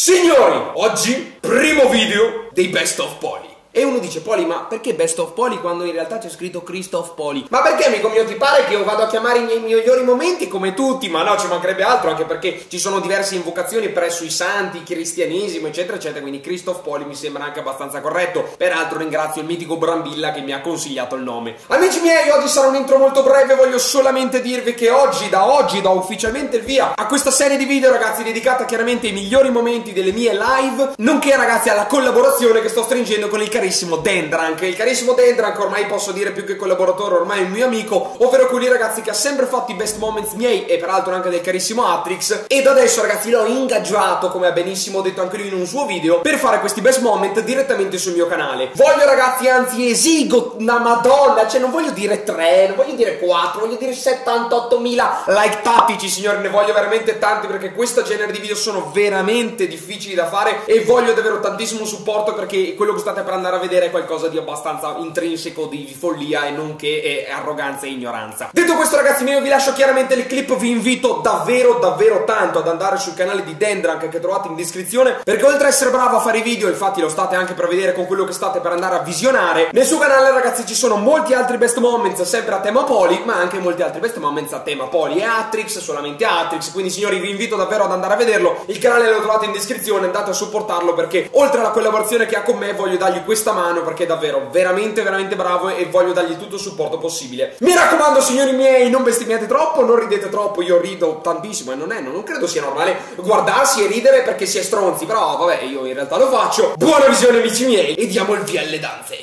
Signori, oggi primo video dei Best of Poli. E uno dice, Poli, ma perché Best of Poli quando in realtà c'è scritto Christoph Poli? Ma perché, amico mio, ti pare che io vado a chiamare i miei migliori momenti come tutti? Ma no, ci mancherebbe altro, anche perché ci sono diverse invocazioni presso i santi, cristianesimo, eccetera, eccetera. Quindi Christoph Poli mi sembra anche abbastanza corretto. Peraltro ringrazio il mitico Brambilla che mi ha consigliato il nome. Amici miei, oggi sarà un intro molto breve. Voglio solamente dirvi che oggi, da oggi, do ufficialmente il via a questa serie di video, ragazzi, dedicata chiaramente ai migliori momenti delle mie live, nonché, ragazzi, alla collaborazione che sto stringendo con il carissimo carissimo Dendrank. Il carissimo Dendrank, ormai posso dire più che collaboratore, ormai è un mio amico, ovvero quelli ragazzi che ha sempre fatto i best moments miei e peraltro anche del carissimo Atrix. Ed adesso ragazzi l'ho ingaggiato, come ha benissimo detto anche lui in un suo video, per fare questi best moment direttamente sul mio canale. Voglio ragazzi, anzi esigo una madonna, cioè non voglio dire 3, non voglio dire 4, voglio dire 78.000 like tattici signori, ne voglio veramente tanti perché questo genere di video sono veramente difficili da fare e voglio davvero tantissimo supporto perché quello che state per andare a a vedere qualcosa di abbastanza intrinseco di follia e non che arroganza e ignoranza. Detto questo ragazzi io vi lascio chiaramente il clip, vi invito davvero davvero tanto ad andare sul canale di Dendrank che trovate in descrizione, perché oltre a essere bravo a fare i video, infatti lo state anche per vedere con quello che state per andare a visionare, nel suo canale ragazzi ci sono molti altri best moments sempre a tema poli, ma anche molti altri best moments a tema poli. E Atrix, solamente Atrix, quindi signori vi invito davvero ad andare a vederlo, il canale lo trovate in descrizione, andate a supportarlo perché oltre alla collaborazione che ha con me voglio dargli questa questa mano perché è davvero veramente veramente bravo e voglio dargli tutto il supporto possibile. Mi raccomando signori miei, non bestemmiate troppo, non ridete troppo, io rido tantissimo e non è, non credo sia normale guardarsi e ridere perché si è stronzi, però vabbè io in realtà lo faccio. Buona visione amici miei e diamo il via alle danze.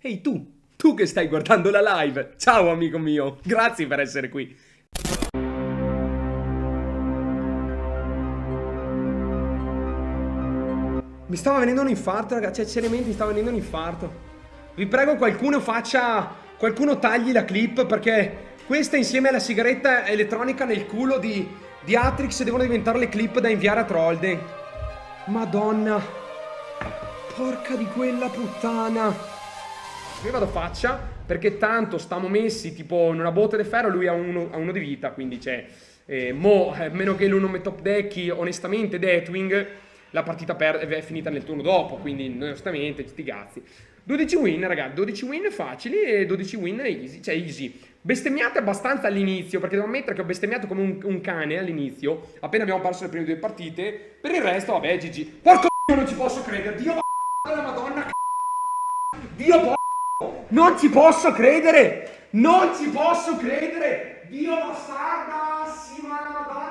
Ehi tu, tu che stai guardando la live, ciao amico mio, grazie per essere qui. Mi stava venendo un infarto, ragazzi. Cioè, seriamente mi stava venendo un infarto. Vi prego qualcuno faccia... Qualcuno tagli la clip perché questa insieme alla sigaretta elettronica nel culo di, di Atrix devono diventare le clip da inviare a Trollden. Madonna. Porca di quella puttana. Io vado faccia perché tanto stiamo messi tipo in una botte di ferro lui ha uno, ha uno di vita quindi c'è eh, mo eh, meno che lui non mi top decchi onestamente Deathwing la partita è finita nel turno dopo, quindi onestamente, sti cazzi. 12 win, ragazzi, 12 win facili e 12 win easy, cioè easy. Bestemmiate abbastanza all'inizio, perché devo ammettere che ho bestemmiato come un, un cane all'inizio, appena abbiamo perso le prime due partite. Per il resto, vabbè, GG. Porco non ci posso credere, Dio la madonna Dio po non ci posso credere! Non ci posso credere! Dio bastarda, sì, madonna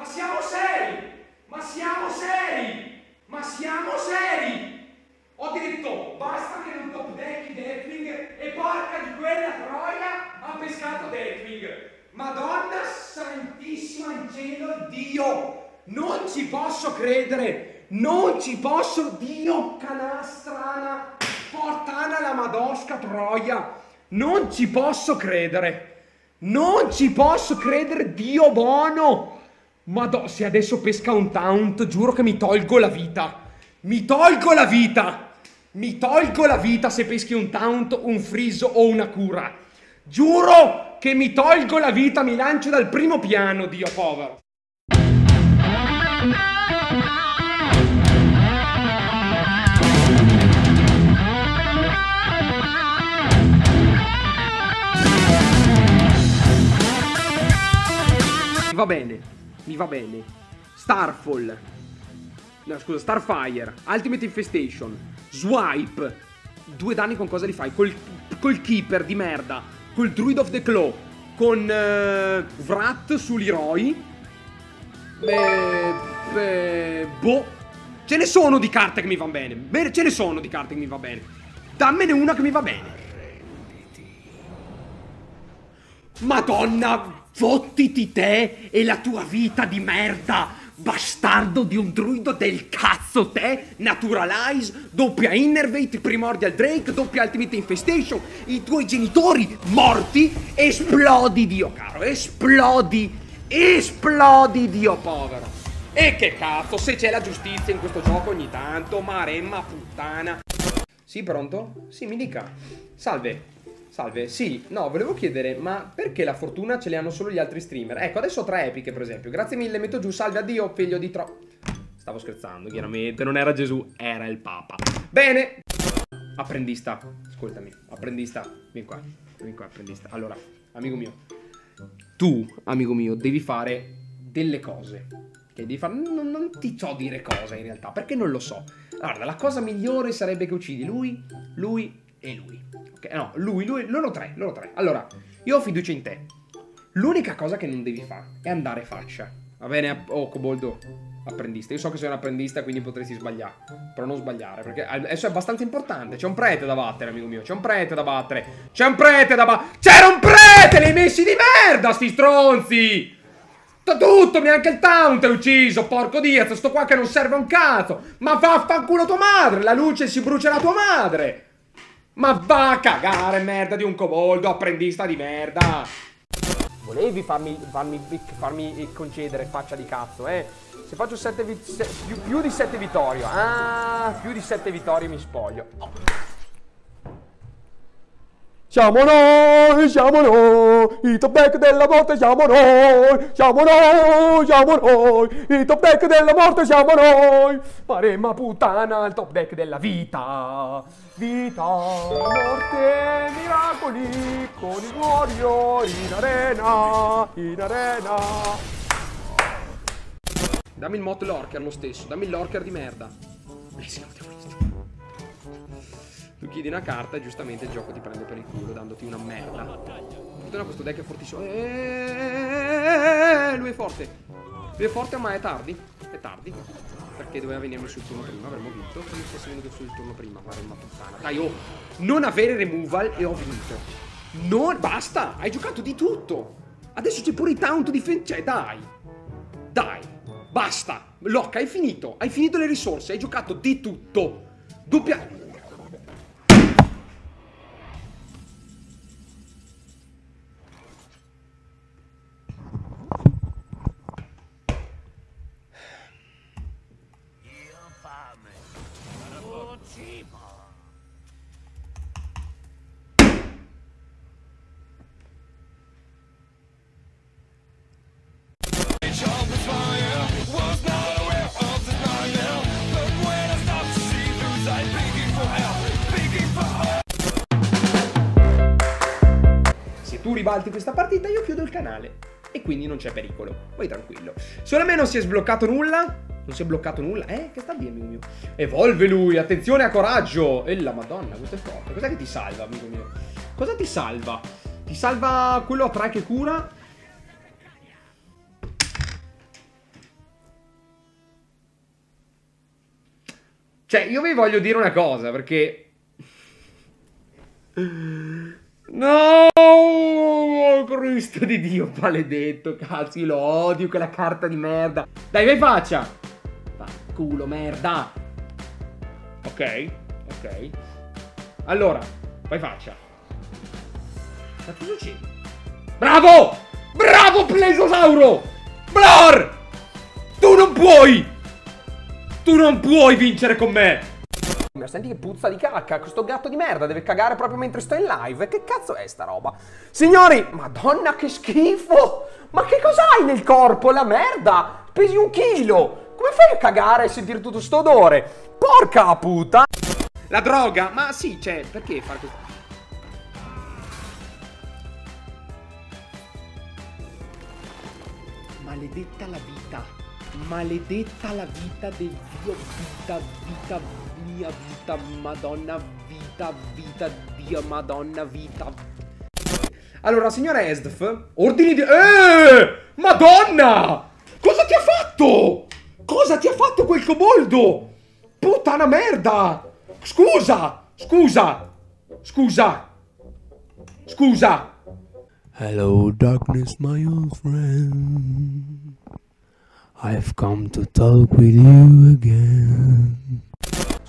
ma siamo seri! Ma siamo seri! Ma siamo seri! Ho detto, basta che non top decki Deathwing e porca di quella troia ha pescato Deathwing! Madonna santissima in cielo, Dio! Non ci posso credere! Non ci posso! Dio canastrana! Portana la madosca troia! Non ci posso credere! Non ci posso credere, Dio buono! Madò, se adesso pesca un taunt, giuro che mi tolgo la vita. Mi tolgo la vita! Mi tolgo la vita se peschi un taunt, un freeze o una cura. Giuro che mi tolgo la vita, mi lancio dal primo piano, Dio povero. Va bene, mi va bene. Starfall. No, scusa, Starfire. Ultimate Infestation. Swipe. Due danni con cosa li fai? Col, col Keeper di merda. Col Druid of the Claw. Con uh, Vrat sull'Heroi. Beh, beh, boh. Ce ne sono di carte che mi vanno bene. Bene, ce ne sono di carte che mi va bene. Dammene una che mi va bene. Madonna, Fottiti te e la tua vita di merda! Bastardo di un druido del cazzo te! Naturalize, doppia Innervate, Primordial Drake, doppia Ultimate Infestation, i tuoi genitori morti, esplodi Dio caro, esplodi, esplodi Dio povero! E che cazzo, se c'è la giustizia in questo gioco ogni tanto, maremma puttana! Sì, pronto? Sì, mi dica. Salve. Salve, sì, no, volevo chiedere, ma perché la fortuna ce le hanno solo gli altri streamer? Ecco, adesso ho tre epiche, per esempio. Grazie mille, metto giù, salve, addio, figlio di tro... Stavo scherzando, chiaramente, non era Gesù, era il Papa. Bene! Apprendista, ascoltami, apprendista, vieni qua, vieni qua, apprendista. Allora, amico mio, tu, amico mio, devi fare delle cose. Che devi fare... Non, non ti so dire cosa, in realtà, perché non lo so. Guarda, la cosa migliore sarebbe che uccidi lui, lui e lui. Ok, no, lui, lui, loro tre, loro tre. Allora, io ho fiducia in te. L'unica cosa che non devi fare è andare faccia. Va bene? Oh, Coboldo, apprendista. Io so che sei un apprendista, quindi potresti sbagliare. Però non sbagliare, perché adesso è abbastanza importante. C'è un prete da battere, amico mio. C'è un prete da battere. C'è un prete da battere. C'era un prete! Li hai messi di merda, sti stronzi! Tutto, neanche il taunt è ucciso, porco Diaz, sto qua che non serve un cazzo. Ma vaffanculo tua madre, la luce si brucia la tua madre. Ma va a cagare, merda di un coboldo, apprendista di merda. Volevi farmi, farmi, farmi concedere faccia di cazzo, eh? Se faccio sette se, più, più, di 7 vittorie, ah, più di 7 vittorie mi spoglio. Oh. Siamo noi, siamo noi, i top deck della morte siamo noi, siamo noi, siamo noi, i top deck della morte siamo noi, faremo puttana il top deck della vita, vita, morte, miracoli, con i warrior in arena, in arena. Dammi il mod lorker lo stesso, dammi il lorker di merda. Benissimo, tu chiedi una carta e giustamente il gioco ti prende per il culo dandoti una merda. Fortuna questo deck è fortissimo. Eeeh, lui è forte. Lui è forte ma è tardi. È tardi. Perché doveva venirmi sul turno prima, avremmo vinto. Se fosse venuto sul turno prima, avremmo puttana. Dai, oh, non avere removal e ho vinto. Non, basta, hai giocato di tutto. Adesso c'è pure i taunt difensivi. Cioè, dai. Dai, basta. Lock, hai finito. Hai finito le risorse, hai giocato di tutto. Doppia... ribalti questa partita io chiudo il canale e quindi non c'è pericolo. Vai tranquillo. Solo a me non si è sbloccato nulla. Non si è bloccato nulla. Eh, che sta bene, amico mio. Evolve lui, attenzione a coraggio. E la madonna, questo è forte. Cos'è che ti salva, amico mio? Cosa ti salva? Ti salva quello a 3 che cura? Cioè, io vi voglio dire una cosa, perché... No! Cristo di Dio, maledetto, cazzo, lo odio, quella carta di merda. Dai, vai faccia! Va, culo, merda! Ok, ok. Allora, vai faccia. Ma che succede? Bravo! Bravo, plesiosauro! Blor! Tu non puoi! Tu non puoi vincere con me! Senti che puzza di cacca, questo gatto di merda deve cagare proprio mentre sto in live. Che cazzo è sta roba? Signori, madonna che schifo! Ma che cos'hai nel corpo? La merda! Pesi un chilo! Come fai a cagare e sentire tutto sto odore? Porca puta! La droga? Ma sì, cioè, perché fare questo? Maledetta la vita. Maledetta la vita del Dio. Vita, vita, mia vita, madonna, vita, vita, Dio, madonna, vita. Allora, signora Esdf, ordini di... Eh! Madonna! Cosa ti ha fatto? Cosa ti ha fatto quel coboldo? Puttana merda! Scusa! Scusa! Scusa! Scusa! Hello, darkness, my old friend. I've come to talk with you again.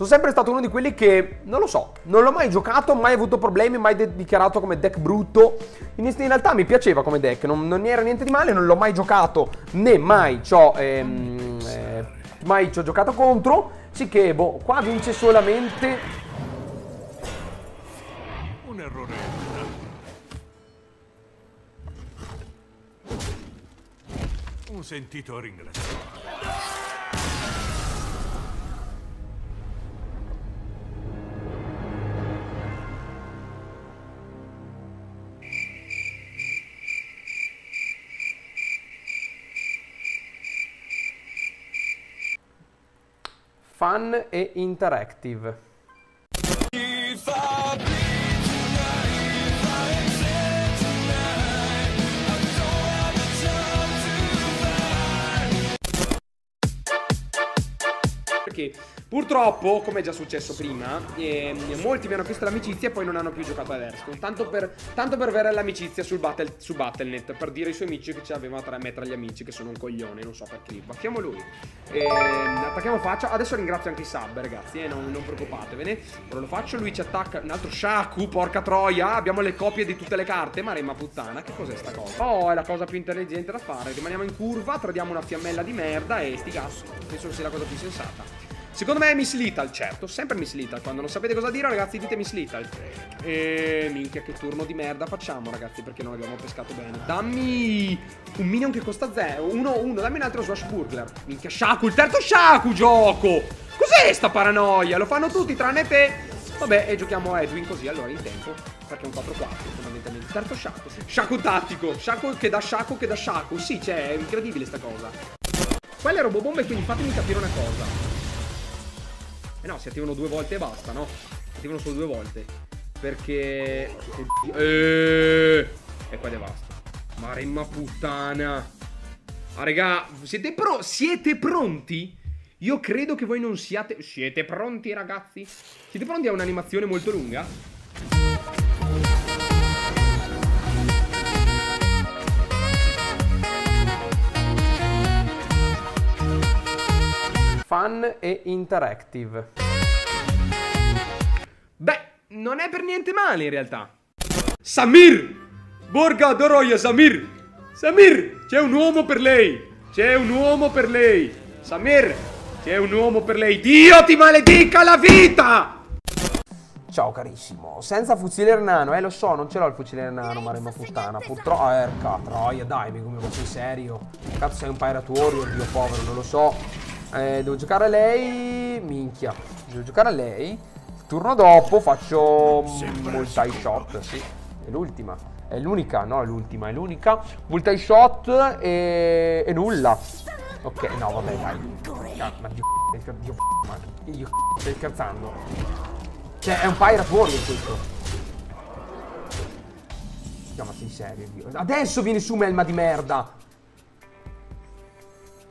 Sono sempre stato uno di quelli che, non lo so, non l'ho mai giocato, mai avuto problemi, mai de- dichiarato come deck brutto. In, in, realtà mi piaceva come deck, non, non era niente di male, non l'ho mai giocato, né mai ci ho, ehm, eh, mai giocato contro. Sì che, boh, qua vince solamente... Un errore. Un sentito ringraziamento. Fun e interactive. Perché purtroppo, come è già successo prima, ehm, molti mi hanno chiesto l'amicizia e poi non hanno più giocato a Hearthstone. Tanto per, tanto per avere l'amicizia sul battle, su Battle.net, per dire ai suoi amici che ce l'aveva tra me tra gli amici, che sono un coglione, non so perché. Baffiamo lui. Ehm, attacchiamo faccia. Adesso ringrazio anche i sub, ragazzi, eh, non, non preoccupatevene. Ora lo faccio, lui ci attacca. Un altro Shaku, porca troia. Abbiamo le copie di tutte le carte. Maremma puttana, che cos'è sta cosa? Oh, è la cosa più intelligente da fare. Rimaniamo in curva, tradiamo una fiammella di merda e sti gas. Penso che sia la cosa più sensata. Secondo me è Miss Lethal, certo, sempre Miss Lethal. Quando non sapete cosa dire, ragazzi, dite Miss Lethal. E minchia, che turno di merda facciamo, ragazzi, perché non abbiamo pescato bene. Dammi un minion che costa 0. 1 1, dammi un altro Swashburglar. Minchia, Shaku, il terzo Shaku, gioco! Cos'è sta paranoia? Lo fanno tutti tranne te. Vabbè, e giochiamo a Edwin così, allora, in tempo. Perché è un 4-4, fondamentalmente. Terzo Shaku, sì. Shaku tattico. Shaku che dà Shaku che dà Shaku. Sì, c'è, è incredibile sta cosa. Quelle è robobombe, quindi fatemi capire una cosa. Eh no, si attivano due volte e basta, no? Si attivano solo due volte. Perché... Eeeh... E qua e basta. Maremma puttana. Ah, raga, siete, pro siete pronti? Io credo che voi non siate... Siete pronti, ragazzi? Siete pronti a un'animazione molto lunga? Fun e interactive. Beh, non è per niente male in realtà. Samir! Borga Doroia Samir! Samir! C'è un uomo per lei! C'è un uomo per lei! Samir! C'è un uomo per lei! Dio ti maledica la vita! Ciao carissimo, senza fucile nano, eh lo so, non ce l'ho il fucile nano, maremma puttana, purtroppo, eh, erca, troia, dai, mi come sei serio? Cazzo sei un Pirate Warrior, dio povero, non lo so. Eh, devo giocare a lei, minchia, devo giocare a lei. Il turno dopo faccio multi shot, sì, è l'ultima. È l'unica, no, è l'ultima, è l'unica. Multi shot e, e nulla. Ok, no, vabbè, dai. Ah, Ma dio, dio, ma io stai scherzando? Cioè, è un Pirate Warrior questo. No, ma sei serio, Dio. Adesso vieni su, melma di merda.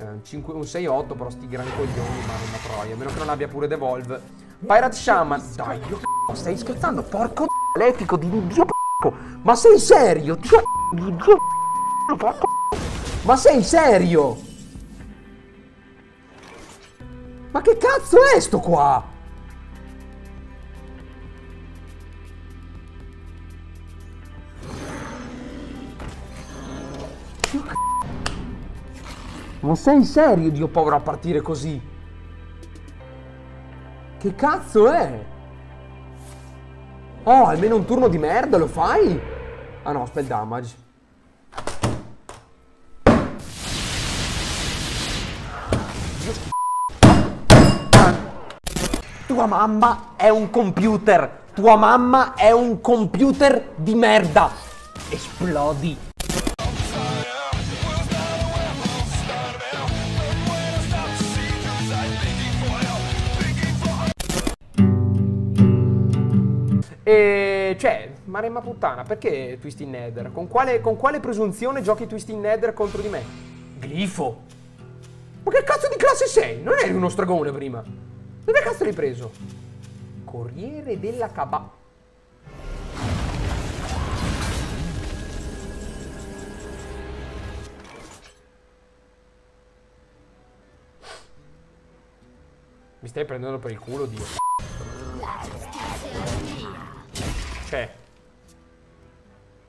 Eh, un, 5, un 6-8, però sti grandi coglioni, ma una troia. A meno che non abbia pure Devolve. Pirate Shaman. Dai, dio c***o, stai scherzando? Porco elettrico di dio p***o. Ma sei serio? Dio di dio p***o, porco Ma sei serio? Ma che cazzo è sto qua? Ma sei serio, Dio povero, a partire così? Che cazzo è? Oh, almeno un turno di merda lo fai? Ah no, spell damage. Tua mamma è un computer. Tua mamma è un computer di merda. Esplodi. E cioè, Maremma puttana, perché Twisted Nether? Con quale, con quale presunzione giochi Twisted Nether contro di me? Glifo. Ma che cazzo di classe sei? Non eri uno stregone prima. Dove cazzo l'hai preso? Corriere della Caba... Mi stai prendendo per il culo, Dio. Cioè.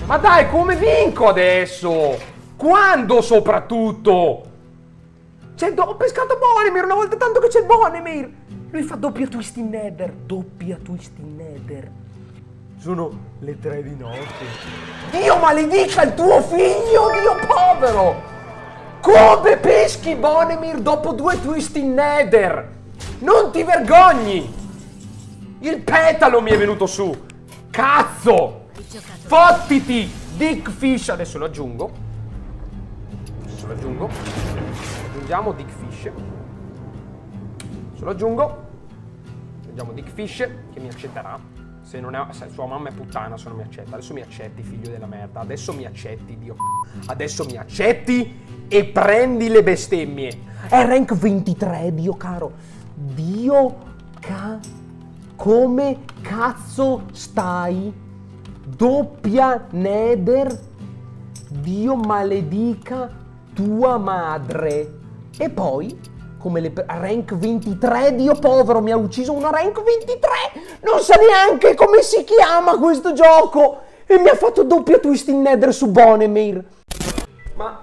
Ma dai, come vinco adesso? Quando soprattutto? Cioè, ho pescato Bonemir una volta tanto che c'è Bonemir. Lui fa doppia twist in nether. Doppia twist in nether. Sono le tre di notte. Dio maledica il tuo figlio, Dio povero! Come peschi Bonemir dopo due twist in Nether? Non ti vergogni! Il petalo mi è venuto su! Cazzo! Fottiti! Dick Fish, adesso lo aggiungo. Adesso lo aggiungo. Aggiungiamo Dick Fish. Adesso lo aggiungo. Aggiungiamo Dick Fish che mi accetterà. Se, non è, se sua mamma è puttana, se non mi accetta. Adesso mi accetti, figlio della merda. Adesso mi accetti, Dio. Adesso mi accetti e prendi le bestemmie. È rank 23, Dio caro. Dio ca... Come cazzo stai? Doppia Nether. Dio maledica tua madre. E poi, come le rank 23, Dio povero, mi ha ucciso una rank 23. Non sa neanche come si chiama questo gioco. E mi ha fatto doppia twist in Nether su Bonemir. Ma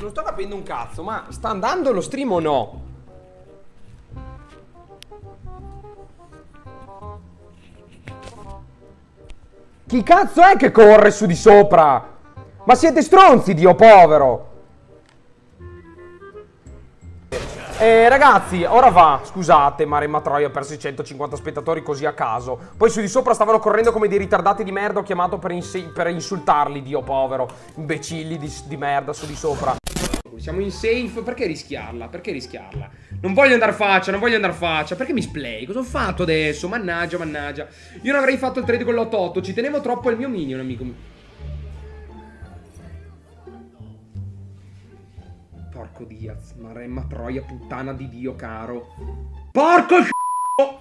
non sto capendo un cazzo, ma sta andando lo stream o no? Chi cazzo è che corre su di sopra? Ma siete stronzi, Dio povero! Eh, ragazzi, ora va. Scusate, Maremma Troia ha perso i 150 spettatori così a caso. Poi su di sopra stavano correndo come dei ritardati di merda. Ho chiamato per, per insultarli, Dio povero. Imbecilli di, di merda su di sopra. Siamo in safe, perché rischiarla? Perché rischiarla? Non voglio andare faccia, non voglio andare faccia. Perché mi splay? Cosa ho fatto adesso? Mannaggia, mannaggia. Io non avrei fatto il trade con l'8-8. Ci tenevo troppo al mio minion, amico. Porco Diaz, Maremma Troia, puttana di Dio caro. Porco c***o!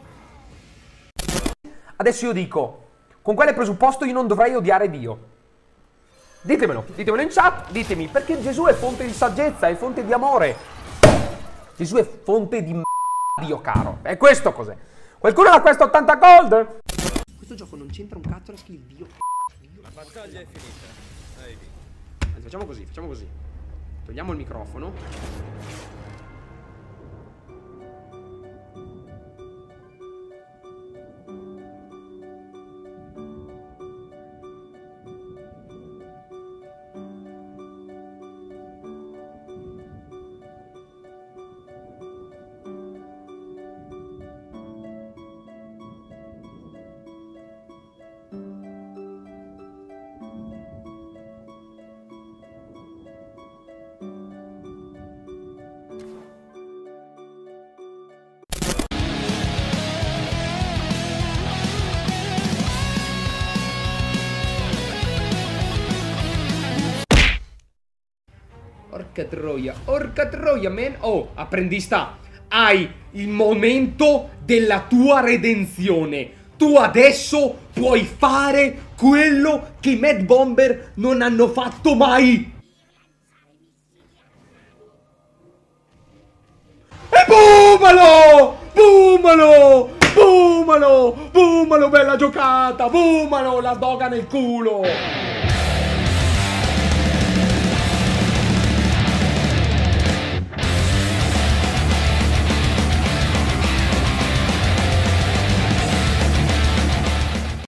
Adesso io dico, con quale presupposto io non dovrei odiare Dio? Ditemelo, ditemelo in chat, ditemi, perché Gesù è fonte di saggezza, è fonte di amore. Gesù è fonte di m***a, Dio caro. E questo cos'è? Qualcuno da questo 80 gold? Questo gioco non c'entra un cazzo la skill, Dio. La battaglia è finita. Hai vinto. Facciamo così, facciamo così. Togliamo il microfono. Orca troia, orca troia, man. Oh, apprendista, hai il momento della tua redenzione. Tu adesso puoi fare quello che i Mad Bomber non hanno fatto mai. E boomalo! Boomalo! Boomalo! Boomalo, bella giocata! Boomalo, la doga nel culo!